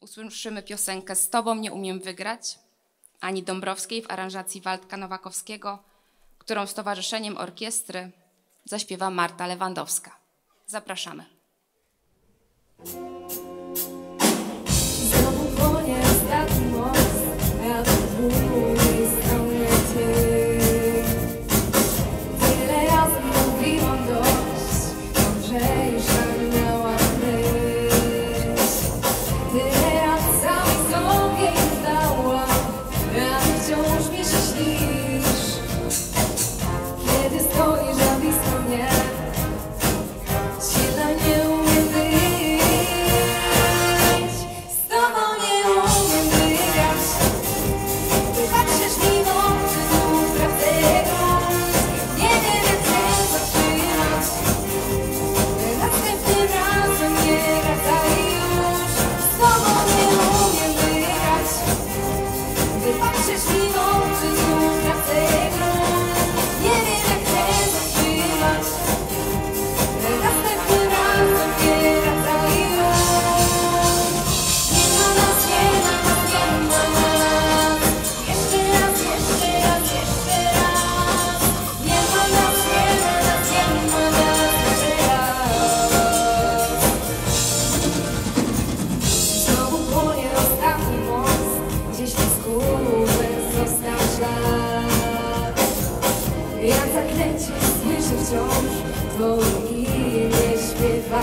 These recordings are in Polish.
usłyszymy piosenkę Z Tobą nie umiem wygrać Ani Dąbrowskiej w aranżacji Waldka Nowakowskiego, którą z Towarzyszeniem Orkiestry zaśpiewa Marta Lewandowska. Zapraszamy. wciąż Twoje imię śpiewa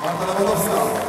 渡辺ですか。